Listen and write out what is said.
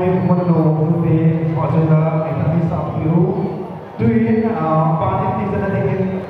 面不能不变，我觉得你的面上有对于啊，把你变成那个。